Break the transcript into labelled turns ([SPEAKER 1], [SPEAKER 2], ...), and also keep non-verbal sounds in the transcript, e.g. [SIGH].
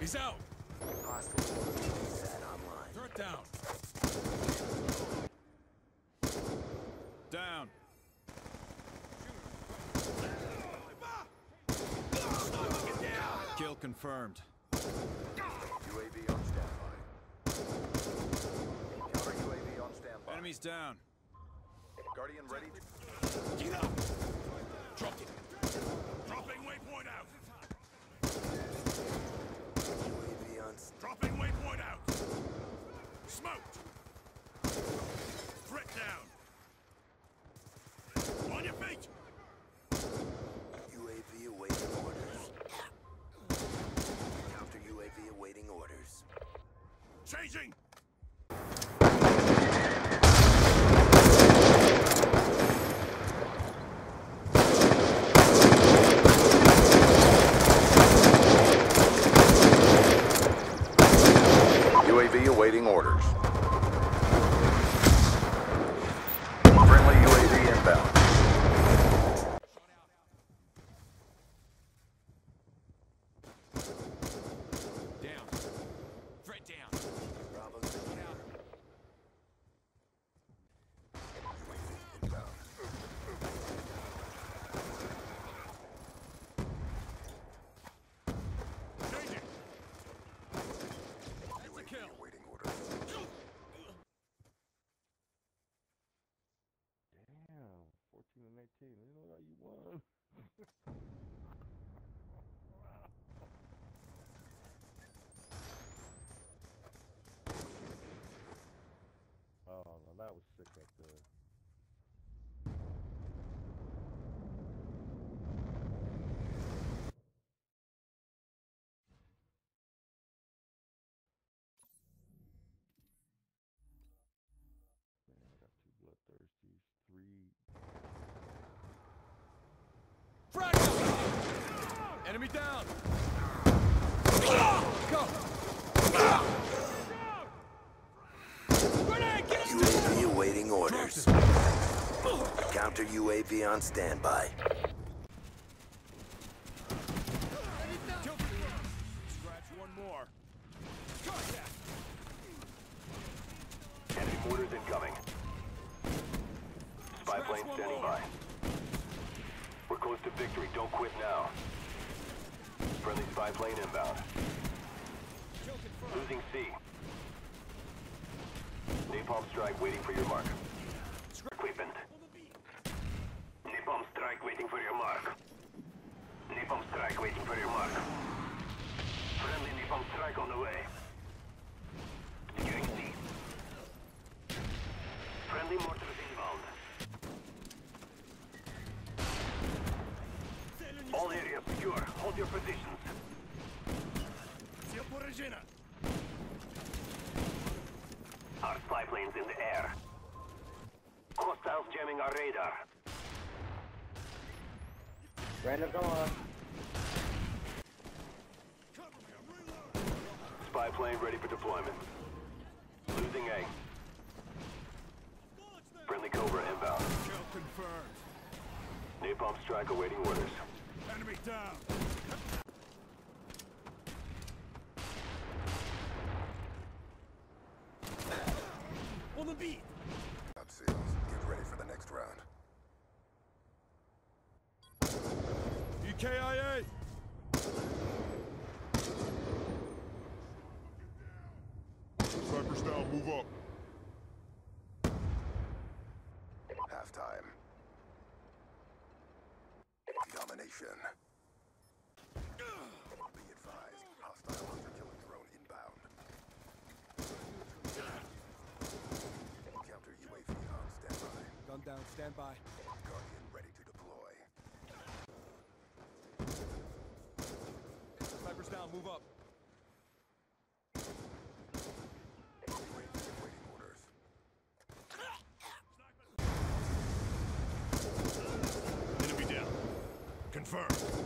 [SPEAKER 1] He's out.
[SPEAKER 2] Hostile set online.
[SPEAKER 1] Threat down. Down. Kill confirmed.
[SPEAKER 2] UAV on standby. Counter UAV on standby.
[SPEAKER 1] Enemies down.
[SPEAKER 2] Guardian ready.
[SPEAKER 1] Get up! Drop it. Dropping waypoint out.
[SPEAKER 2] UAV on. st-
[SPEAKER 1] Dropping waypoint out. Smoked. Threat down. On your feet.
[SPEAKER 2] UAV awaiting orders. Counter UAV awaiting orders.
[SPEAKER 1] Changing.
[SPEAKER 2] UAV awaiting orders. Friendly UAV inbound.
[SPEAKER 1] Down. Threat down.
[SPEAKER 2] Bravo secure. UAV inbound.
[SPEAKER 1] Changing. That's a
[SPEAKER 2] UAV
[SPEAKER 1] kill.
[SPEAKER 2] awaiting orders.
[SPEAKER 3] Damn, 14 and 18. You know how you won. [LAUGHS] oh, no, that was sick right there. Three
[SPEAKER 1] Frag! Enemy down. Go. Grenade, get
[SPEAKER 2] UAV awaiting orders. Counter UAV on standby.
[SPEAKER 1] Kill. Scratch one more. Contact.
[SPEAKER 4] Enemy mortars incoming.
[SPEAKER 1] Scratch
[SPEAKER 4] plane standing by. We're close to victory. Don't quit now. Friendly spy plane inbound. Losing C. Napalm strike waiting for your mark. Equipment. Napalm strike waiting for your mark. Napalm strike waiting for your mark. Friendly napalm strike on the way. Securing C. Friendly mortars All areas secure. Hold your positions.
[SPEAKER 1] Все поражено.
[SPEAKER 4] Our spy planes in the air. Hostiles jamming our radar.
[SPEAKER 3] Random, come on.
[SPEAKER 1] Cover me, I'm reloading.
[SPEAKER 4] Spy plane ready for deployment. Losing A.
[SPEAKER 1] Bullets there.
[SPEAKER 4] Friendly Cobra inbound.
[SPEAKER 1] Kill confirmed.
[SPEAKER 4] Napalm strike awaiting orders.
[SPEAKER 1] Enemy down. On the beat.
[SPEAKER 2] Up seals. Get ready for the next round.
[SPEAKER 1] EKIA.
[SPEAKER 5] Cypress down, move up.
[SPEAKER 2] Be advised, hostile hunter killer drone inbound. Counter UAV on standby.
[SPEAKER 1] Gun down, stand by.
[SPEAKER 2] Guardian ready to deploy.
[SPEAKER 1] Snipers down, move up. confirmed.